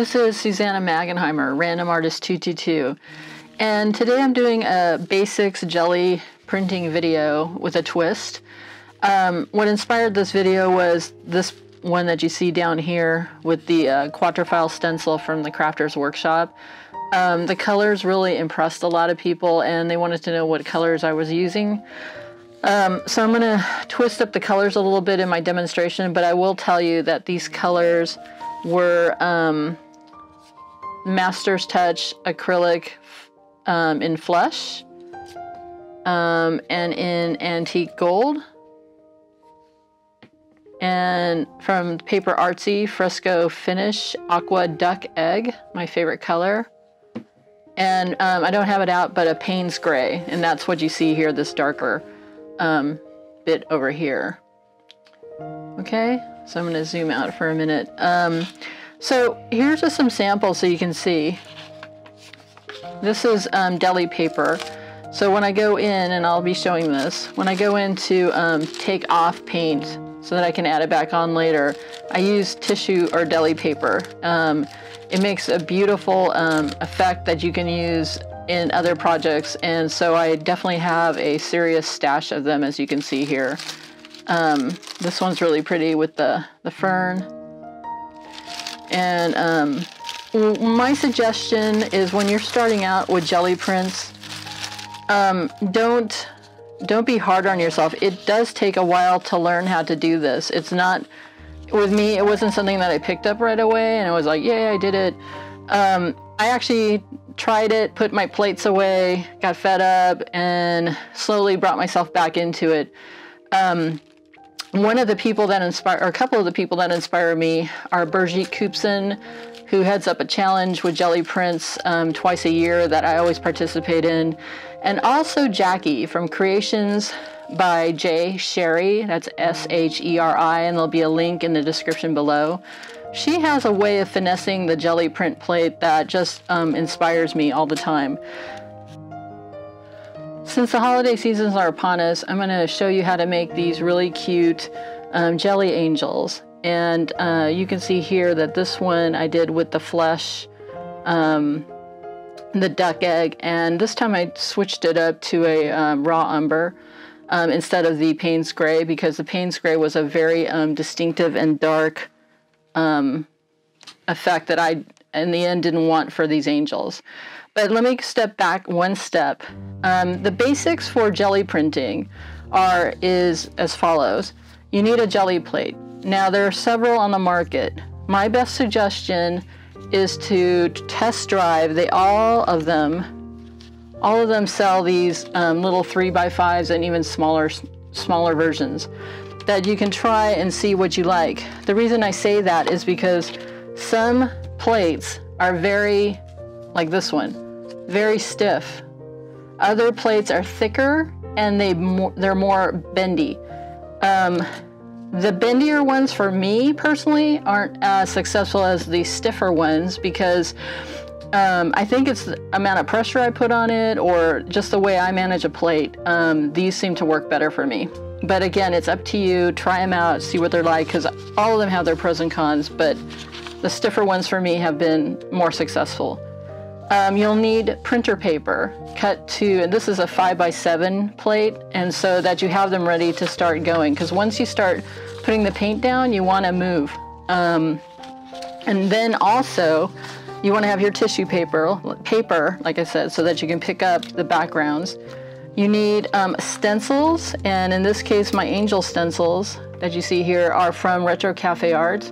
This is Susanna Magenheimer, Random Artist 222. And today I'm doing a basics Gelli printing video with a twist. Um, what inspired this video was this one that you see down here with the uh, stencil from the Crafters Workshop. Um, the colors really impressed a lot of people and they wanted to know what colors I was using. Um, so I'm going to twist up the colors a little bit in my demonstration, but I will tell you that these colors were um, Master's Touch acrylic um, in flesh um, and in antique gold. And from Paper Artsy Fresco Finish Aqua Duck Egg, my favorite color. And um, I don't have it out, but a Payne's Gray, and that's what you see here, this darker um, bit over here. Okay, so I'm going to zoom out for a minute. So here's just some samples so you can see. This is um, deli paper. So when I go in, and I'll be showing this, when I go in to um, take off paint so that I can add it back on later, I use tissue or deli paper. Um, it makes a beautiful um, effect that you can use in other projects, and so I definitely have a serious stash of them, as you can see here. Um, this one's really pretty with the, the fern. And um, my suggestion is when you're starting out with Gelli prints, um, don't don't be hard on yourself. It does take a while to learn how to do this. It's not with me. It wasn't something that I picked up right away, and I was like, "Yay, I did it." Um, I actually tried it, put my plates away, got fed up, and slowly brought myself back into it. Um, one of the people that inspire, or a couple of the people that inspire me are Birgit Koopsen, who heads up a challenge with Gelli Prints um, twice a year that I always participate in, and also Jackie from Creations by Jay Sheri. that's S-H-E-R-I, and there'll be a link in the description below. She has a way of finessing the Gelli print plate that just um, inspires me all the time. Since the holiday seasons are upon us, I'm going to show you how to make these really cute um, jelly angels. And uh, you can see here that this one I did with the flesh, um, the duck egg, and this time I switched it up to a um, raw umber um, instead of the Payne's Gray because the Payne's Gray was a very um, distinctive and dark um, effect that I, in the end, didn't want for these angels. But let me step back one step. Um, the basics for Gelli printing are is as follows. You need a Gelli plate. Now there are several on the market. My best suggestion is to test drive. They all of them, all of them sell these um, little three by fives and even smaller, smaller versions that you can try and see what you like. The reason I say that is because some plates are very like this one, very stiff. Other plates are thicker and they they're more bendy. Um, the bendier ones for me personally aren't as successful as the stiffer ones because um, I think it's the amount of pressure I put on it or just the way I manage a plate. Um, these seem to work better for me. But again, it's up to you. Try them out, see what they're like, because all of them have their pros and cons, but the stiffer ones for me have been more successful. Um, you'll need printer paper cut to, and this is a 5 by 7 plate, and so that you have them ready to start going. Because once you start putting the paint down, you want to move. Um, and then also, you want to have your tissue paper, paper, like I said, so that you can pick up the backgrounds. You need um, stencils, and in this case, my angel stencils that you see here are from Retro Cafe Art.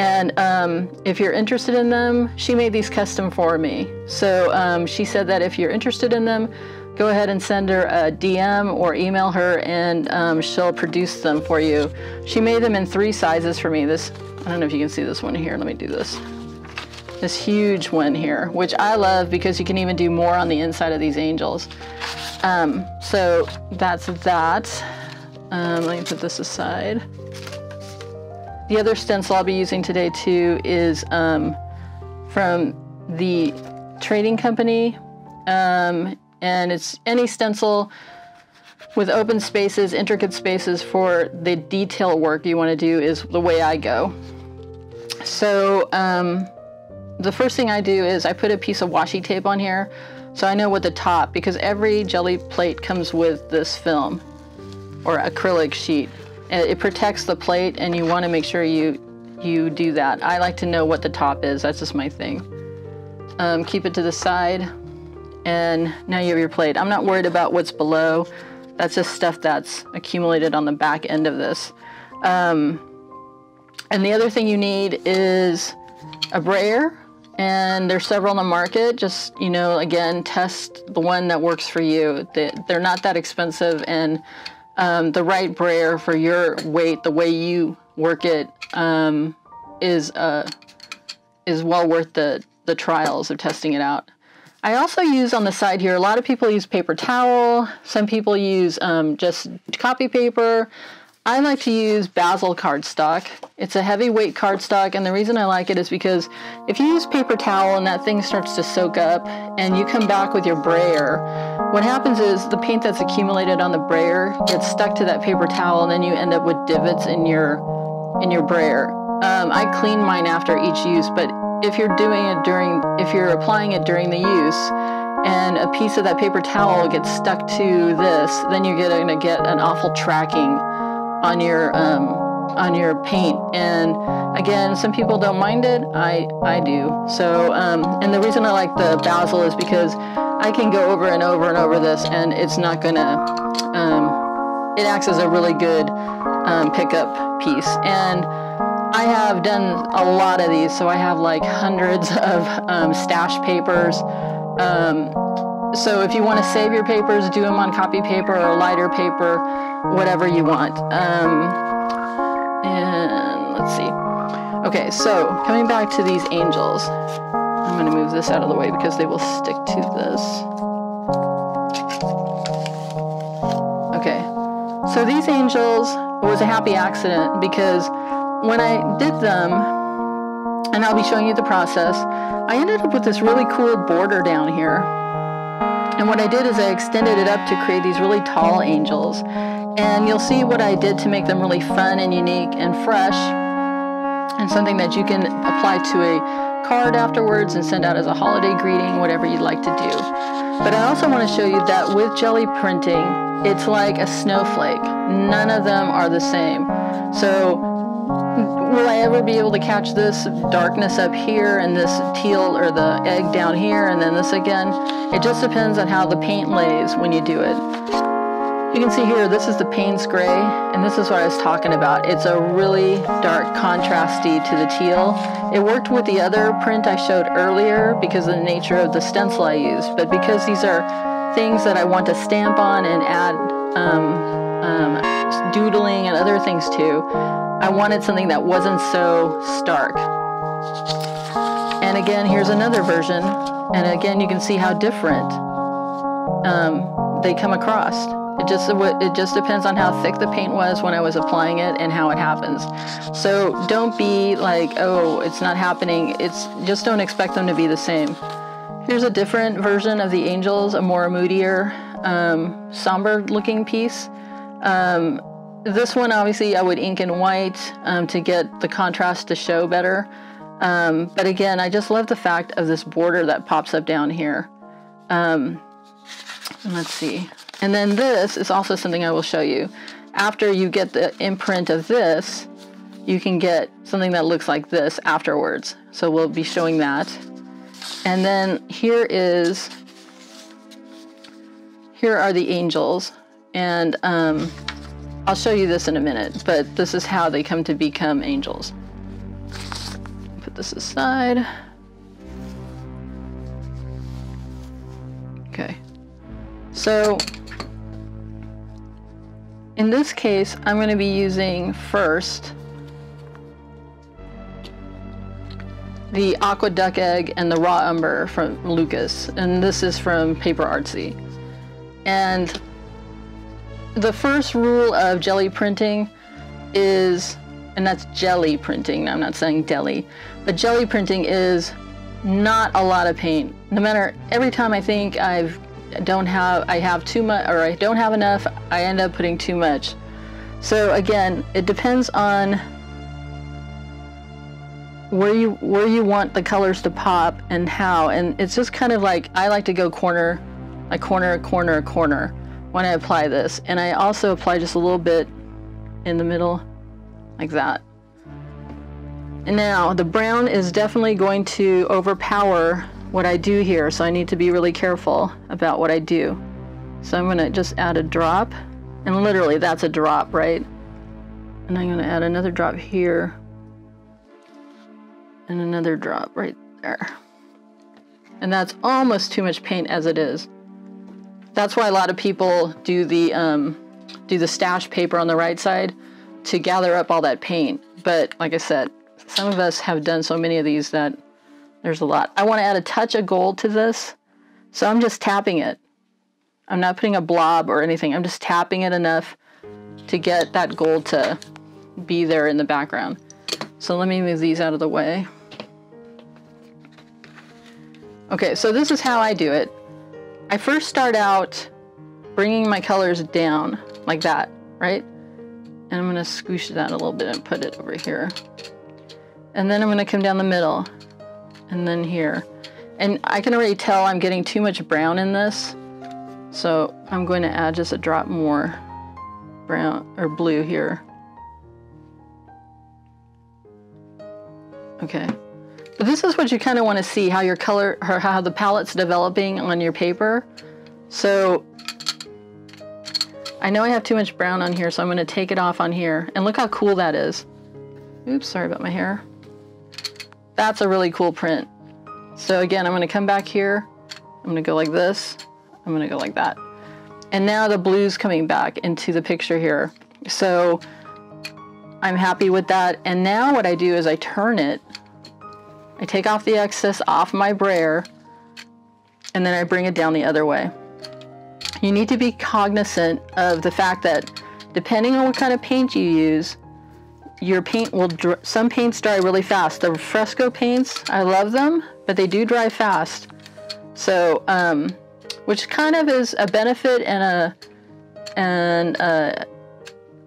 And um, if you're interested in them, she made these custom for me. So um, she said that if you're interested in them, go ahead and send her a DM or email her and um, she'll produce them for you. She made them in three sizes for me. This, I don't know if you can see this one here. Let me do this. This huge one here, which I love because you can even do more on the inside of these angels. Um, so that's that. Um, let me put this aside. The other stencil I'll be using today too is um, from the trading company. Um, and it's any stencil with open spaces, intricate spaces for the detail work you want to do is the way I go. So um, the first thing I do is I put a piece of washi tape on here so I know what the top, because every Gelli plate comes with this film or acrylic sheet. It protects the plate and you want to make sure you you do that. I like to know what the top is. That's just my thing. Um, keep it to the side and now you have your plate. I'm not worried about what's below. That's just stuff that's accumulated on the back end of this. Um, and the other thing you need is a brayer and there's several on the market. Just, you know, again, test the one that works for you. They're not that expensive and um, the right brayer for your weight, the way you work it, um, is uh, is well worth the the trials of testing it out. I also use on the side here. A lot of people use paper towel. Some people use um, just copy paper. I like to use Bazzill cardstock. It's a heavyweight cardstock, and the reason I like it is because if you use paper towel and that thing starts to soak up, and you come back with your brayer, what happens is the paint that's accumulated on the brayer gets stuck to that paper towel, and then you end up with divots in your in your brayer. Um, I clean mine after each use, but if you're doing it during, if you're applying it during the use, and a piece of that paper towel gets stuck to this, then you're going to get an awful tracking on your um, on your paint. And again, some people don't mind it. I I do. So um, and the reason I like the Bazzill is because I can go over and over and over this, and it's not gonna. Um, it acts as a really good um, pickup piece. And I have done a lot of these, so I have like hundreds of um, stash papers. So if you want to save your papers, do them on copy paper or lighter paper, whatever you want. Um, and let's see. Okay, so coming back to these angels, I'm going to move this out of the way because they will stick to this. Okay, so these angels was a happy accident because when I did them, and I'll be showing you the process, I ended up with this really cool border down here and what I did is I extended it up to create these really tall angels. And you'll see what I did to make them really fun and unique and fresh and something that you can apply to a card afterwards and send out as a holiday greeting, whatever you'd like to do. But I also want to show you that with Gelli printing, it's like a snowflake. None of them are the same. So will I ever be able to catch this darkness up here and this teal or the egg down here and then this again? It just depends on how the paint lays when you do it. You can see here, this is the Payne's Gray, and this is what I was talking about. It's a really dark contrasty to the teal. It worked with the other print I showed earlier because of the nature of the stencil I used, but because these are things that I want to stamp on and add um, um, doodling and other things too. I wanted something that wasn't so stark. And again, here's another version. And again, you can see how different um, they come across. It just it just depends on how thick the paint was when I was applying it and how it happens. So don't be like, oh, it's not happening. It's just don't expect them to be the same. Here's a different version of the angels, a more moodier, um, somber looking piece. Um, this one, obviously, I would ink in white um, to get the contrast to show better. Um, but again, I just love the fact of this border that pops up down here. Um, let's see. And then this is also something I will show you. After you get the imprint of this, you can get something that looks like this afterwards. So we'll be showing that. And then here is, here are the angels. And um, I'll show you this in a minute, but this is how they come to become angels. Put this aside. Okay. So in this case, I'm going to be using first the aqua duck egg and the raw umber from Lukas. And this is from Paper Artsy. And the first rule of Gelli printing is, and that's Gelli printing, I'm not saying deli, but Gelli printing is not a lot of paint. No matter, every time I think I've don't have, I have too much, or I don't have enough, I end up putting too much. So again, it depends on where you where you want the colors to pop and how and it's just kind of like I like to go corner a corner a corner a corner when I apply this and I also apply just a little bit in the middle like that and now the brown is definitely going to overpower what I do here so I need to be really careful about what I do so I'm gonna just add a drop and literally that's a drop right and I'm gonna add another drop here and another drop right there. And that's almost too much paint as it is. That's why a lot of people do the um, do the stash paper on the right side to gather up all that paint. But like I said, some of us have done so many of these that there's a lot. I want to add a touch of gold to this. So I'm just tapping it. I'm not putting a blob or anything. I'm just tapping it enough to get that gold to be there in the background. So let me move these out of the way. Okay, so this is how I do it. I first start out bringing my colors down like that, right? And I'm gonna squish that a little bit and put it over here. And then I'm gonna come down the middle and then here. And I can already tell I'm getting too much brown in this. So I'm going to add just a drop more brown or blue here. Okay. But this is what you kind of want to see, how your color, or how the palette's developing on your paper. So I know I have too much brown on here, so I'm going to take it off on here. And look how cool that is. Oops, sorry about my hair. That's a really cool print. So again, I'm going to come back here. I'm going to go like this. I'm going to go like that. And now the blue's coming back into the picture here. So I'm happy with that. And now what I do is I turn it I take off the excess off my brayer and then I bring it down the other way. You need to be cognizant of the fact that depending on what kind of paint you use, your paint will, some paints dry really fast. The fresco paints, I love them, but they do dry fast. So, um, which kind of is a benefit and a, and a,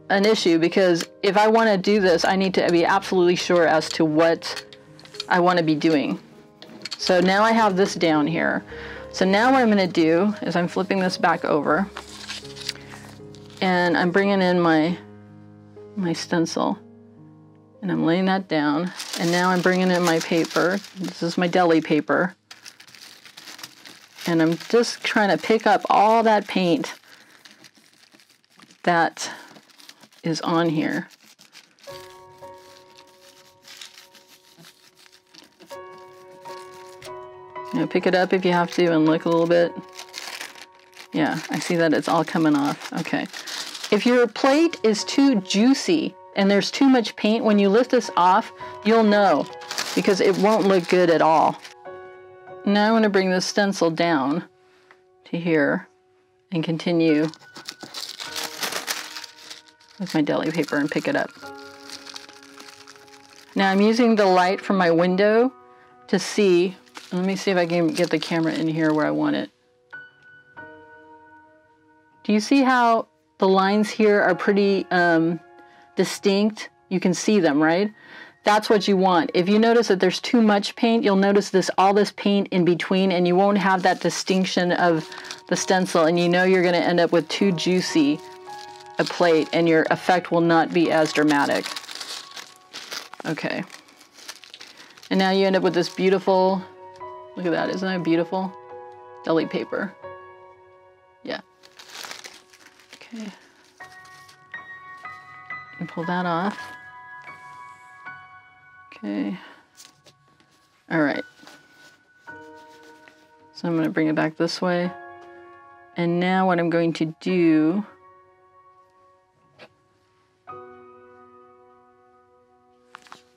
an issue because if I want to do this, I need to be absolutely sure as to what I want to be doing. So now I have this down here. So now what I'm going to do is I'm flipping this back over and I'm bringing in my my stencil and I'm laying that down and now I'm bringing in my paper. This is my deli paper. And I'm just trying to pick up all that paint that is on here. Know, pick it up if you have to and look a little bit. Yeah, I see that it's all coming off. Okay. If your plate is too juicy and there's too much paint, when you lift this off, you'll know because it won't look good at all. Now I'm to bring the stencil down to here and continue with my deli paper and pick it up. Now I'm using the light from my window to see let me see if I can get the camera in here where I want it. Do you see how the lines here are pretty um, distinct? You can see them, right? That's what you want. If you notice that there's too much paint, you'll notice this all this paint in between and you won't have that distinction of the stencil and you know you're going to end up with too juicy a plate and your effect will not be as dramatic. Okay. And now you end up with this beautiful Look at that, isn't that beautiful? Deli paper. Yeah. Okay. And pull that off. Okay. All right. So I'm to bring it back this way. And now what I'm going to do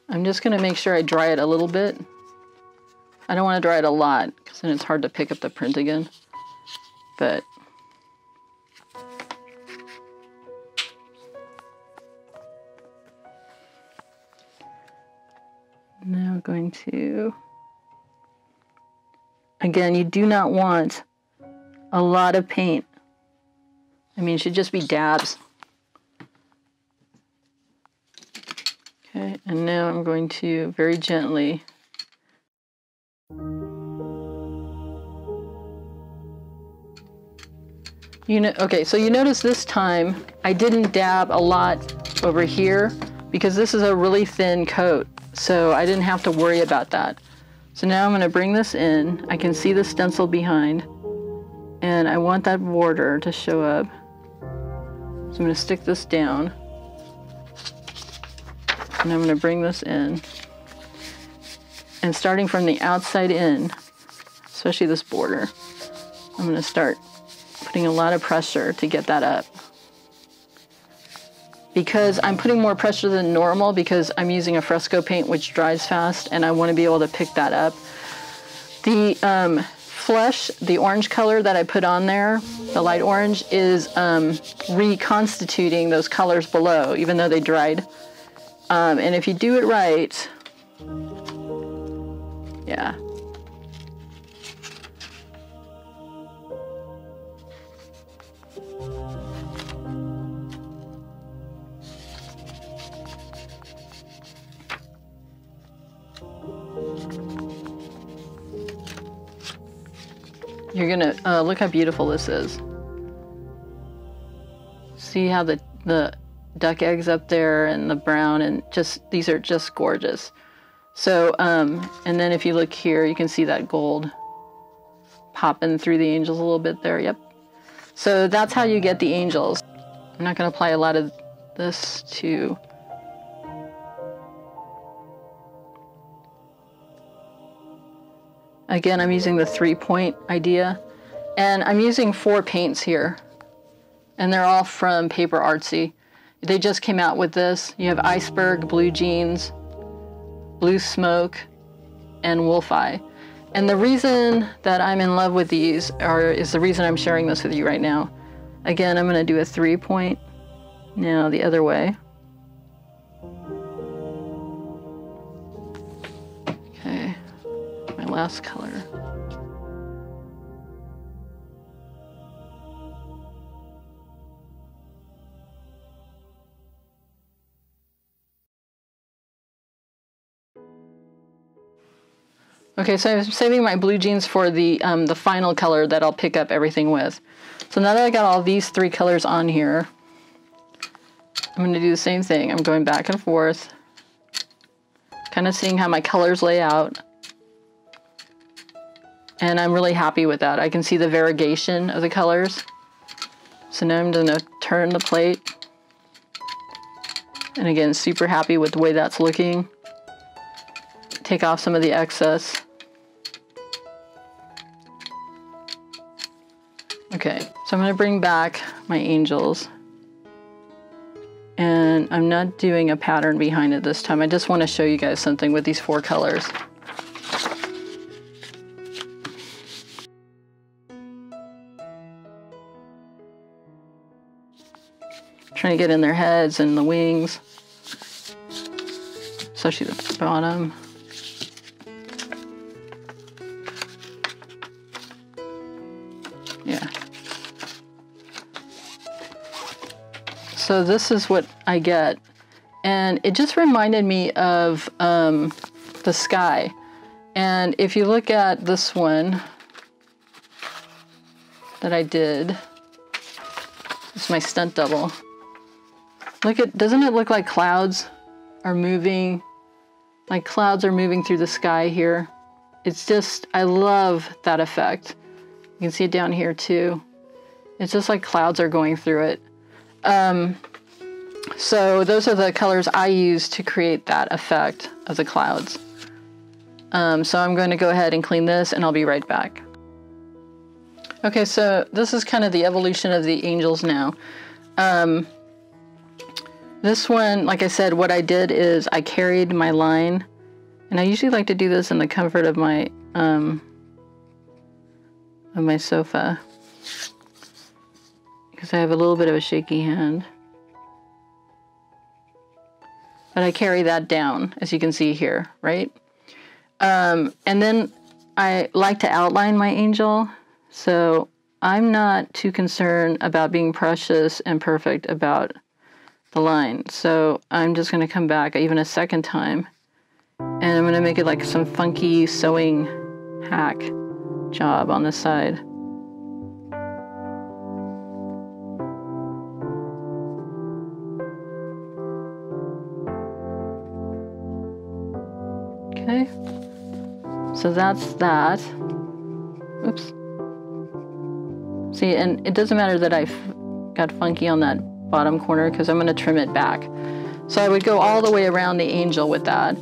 I'm just going to make sure I dry it a little bit. I don't want to dry it a lot because then it's hard to pick up the print again. But now I'm going to again you do not want a lot of paint I mean it should just be dabs Okay, and now I'm going to very gently You know, okay, so you notice this time I didn't dab a lot over here because this is a really thin coat, so I didn't have to worry about that. So now I'm gonna bring this in. I can see the stencil behind, and I want that border to show up. So I'm gonna stick this down, and I'm gonna bring this in. And starting from the outside in, especially this border, I'm gonna start putting a lot of pressure to get that up. Because I'm putting more pressure than normal because I'm using a fresco paint which dries fast and I want to be able to pick that up. The um, flesh, the orange color that I put on there, the light orange, is um, reconstituting those colors below even though they dried. Um, and if you do it right, yeah, You're gonna uh, look how beautiful this is. See how the the duck eggs up there and the brown and just these are just gorgeous. So um, and then if you look here, you can see that gold popping through the angels a little bit there. Yep. So that's how you get the angels. I'm not gonna apply a lot of this to Again, I'm using the three point idea and I'm using four paints here and they're all from Paper Artsy. They just came out with this. You have Iceberg, Blue Jeans, Blue Smoke, and Wolf Eye. And the reason that I'm in love with these are, is the reason I'm sharing this with you right now. Again, I'm gonna do a three point. Now the other way. Last color. Okay, so I'm saving my blue jeans for the, um, the final color that I'll pick up everything with. So now that I got all these three colors on here, I'm going to do the same thing. I'm going back and forth, kind of seeing how my colors lay out. And I'm really happy with that. I can see the variegation of the colors. So now I'm gonna turn the plate. And again, super happy with the way that's looking. Take off some of the excess. Okay, so I'm gonna bring back my angels. And I'm not doing a pattern behind it this time. I just wanna show you guys something with these four colors. Trying to get in their heads and the wings, especially the bottom. Yeah. So this is what I get. And it just reminded me of um, the sky. And if you look at this one that I did, it's my stunt double. Look at, doesn't it look like clouds are moving? Like clouds are moving through the sky here. It's just, I love that effect. You can see it down here too. It's just like clouds are going through it. Um, so those are the colors I use to create that effect of the clouds. Um, so I'm going to go ahead and clean this and I'll be right back. Okay, so this is kind of the evolution of the angels now. Um, this one, like I said, what I did is I carried my line, and I usually like to do this in the comfort of my um, of my sofa because I have a little bit of a shaky hand. But I carry that down, as you can see here, right? Um, and then I like to outline my angel, so I'm not too concerned about being precious and perfect about the line. So I'm just going to come back even a second time and I'm going to make it like some funky sewing hack job on the side. Okay, so that's that. Oops. See, and it doesn't matter that I got funky on that bottom corner because I'm going to trim it back. So I would go all the way around the angel with that.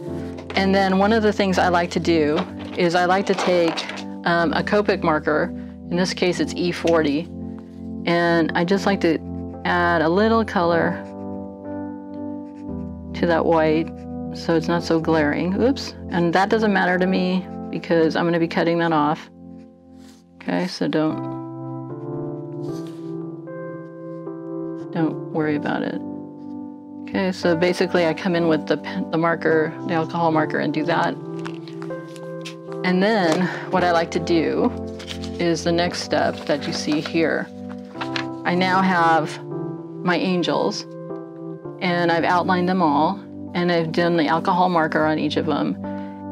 And then one of the things I like to do is I like to take um, a Copic marker, in this case it's E40, and I just like to add a little color to that white so it's not so glaring. Oops, and that doesn't matter to me because I'm going to be cutting that off. Okay, so don't don't worry about it. Okay, so basically I come in with the, the marker, the alcohol marker and do that. And then what I like to do is the next step that you see here. I now have my angels and I've outlined them all and I've done the alcohol marker on each of them.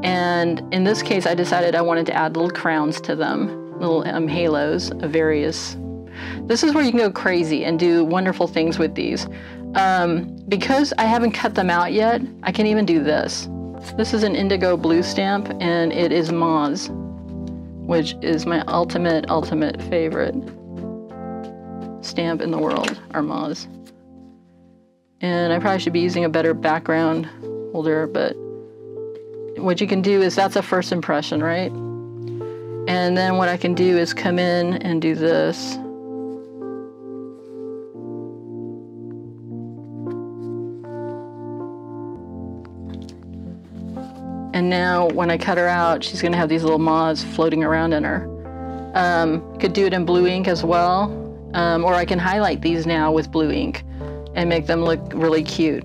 And in this case, I decided I wanted to add little crowns to them, little um, halos of various this is where you can go crazy and do wonderful things with these. Um, because I haven't cut them out yet, I can even do this. This is an indigo blue stamp and it is Moz, which is my ultimate, ultimate favorite stamp in the world, are Moz. And I probably should be using a better background holder, but what you can do is that's a first impression, right? And then what I can do is come in and do this. And now when I cut her out, she's gonna have these little moths floating around in her. Um, could do it in blue ink as well, um, or I can highlight these now with blue ink and make them look really cute.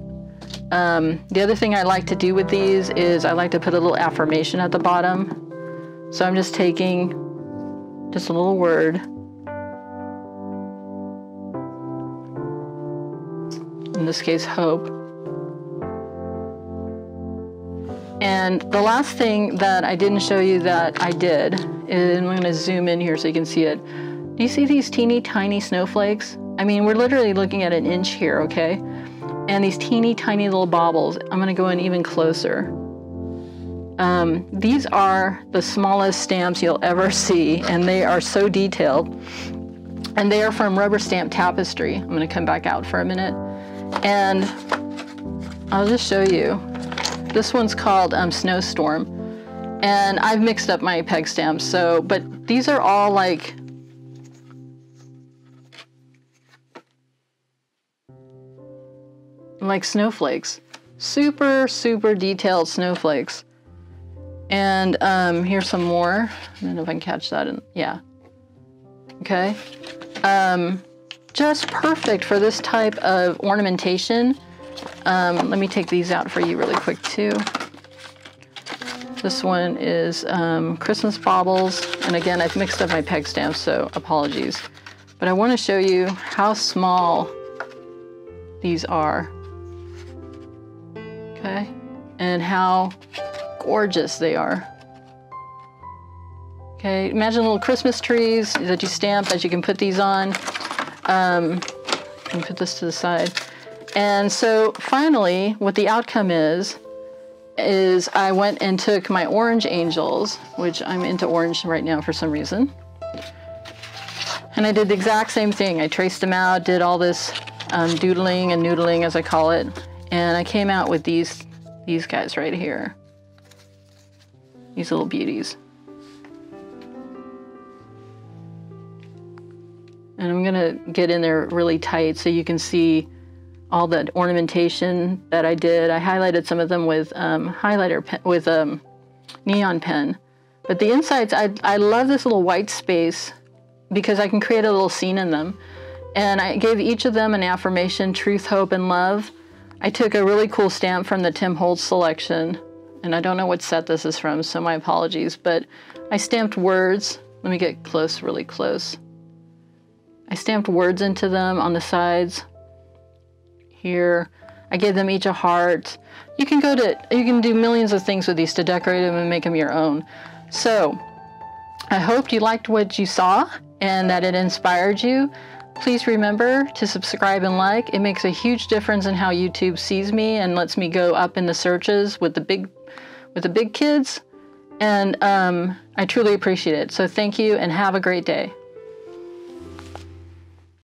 Um, the other thing I like to do with these is I like to put a little affirmation at the bottom. So I'm just taking just a little word. In this case, hope. And the last thing that I didn't show you that I did, and I'm to zoom in here so you can see it. Do you see these teeny tiny snowflakes? I mean, we're literally looking at an inch here, okay? And these teeny tiny little baubles. I'm going to go in even closer. Um, these are the smallest stamps you'll ever see, and they are so detailed. And they are from Rubber Stamp Tapestry. I'm going to come back out for a minute. And I'll just show you. This one's called um, Snowstorm. And I've mixed up my peg stamps, so, but these are all like, like snowflakes. Super, super detailed snowflakes. And um, here's some more. I don't know if I can catch that. In, yeah. Okay. Um, just perfect for this type of ornamentation. Um, let me take these out for you really quick too. This one is um, Christmas baubles. And again, I've mixed up my peg stamps, so apologies. But I want to show you how small these are. Okay. And how gorgeous they are. Okay, imagine little Christmas trees that you stamp that you can put these on. Um, and put this to the side. And so finally, what the outcome is, is I went and took my orange angels, which I'm into orange right now for some reason. And I did the exact same thing. I traced them out, did all this um, doodling and noodling as I call it. And I came out with these, these guys right here. These little beauties. And I'm gonna get in there really tight so you can see all the ornamentation that I did. I highlighted some of them with um, highlighter pen, with um, neon pen. But the insides, I, I love this little white space because I can create a little scene in them. And I gave each of them an affirmation, truth, hope, and love. I took a really cool stamp from the Tim Holtz selection. And I don't know what set this is from, so my apologies. But I stamped words. Let me get close, really close. I stamped words into them on the sides here. I gave them each a heart. You can go to, you can do millions of things with these to decorate them and make them your own. So I hope you liked what you saw and that it inspired you. Please remember to subscribe and like. It makes a huge difference in how YouTube sees me and lets me go up in the searches with the big with the big kids. And um, I truly appreciate it. So thank you and have a great day.